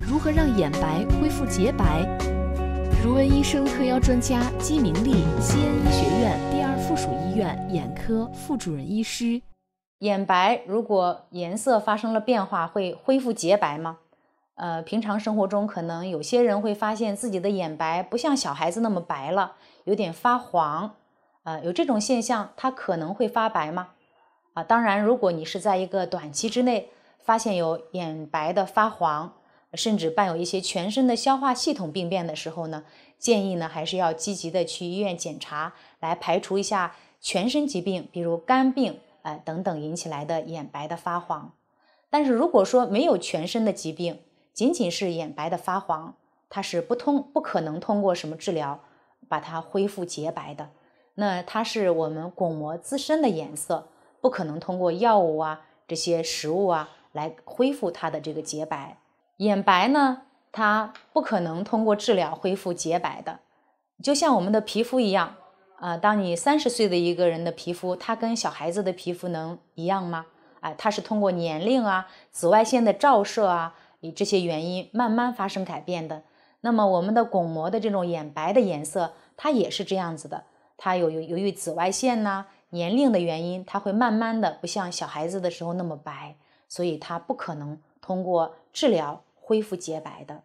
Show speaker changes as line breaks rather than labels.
如何让眼白恢复洁白？如闻医生特邀专家姬明丽，西安医学院第二附属医院眼科副主任医师。
眼白如果颜色发生了变化，会恢复洁白吗？呃，平常生活中可能有些人会发现自己的眼白不像小孩子那么白了，有点发黄。呃，有这种现象，它可能会发白吗？啊，当然，如果你是在一个短期之内发现有眼白的发黄，甚至伴有一些全身的消化系统病变的时候呢，建议呢还是要积极的去医院检查，来排除一下全身疾病，比如肝病，呃等等引起来的眼白的发黄。但是如果说没有全身的疾病，仅仅是眼白的发黄，它是不通不可能通过什么治疗把它恢复洁白的。那它是我们巩膜自身的颜色，不可能通过药物啊这些食物啊来恢复它的这个洁白。眼白呢，它不可能通过治疗恢复洁白的。就像我们的皮肤一样，啊，当你三十岁的一个人的皮肤，它跟小孩子的皮肤能一样吗？哎，它是通过年龄啊、紫外线的照射啊。以这些原因慢慢发生改变的，那么我们的巩膜的这种眼白的颜色，它也是这样子的。它有由由于紫外线呐、年龄的原因，它会慢慢的不像小孩子的时候那么白，所以它不可能通过治疗恢复洁白的。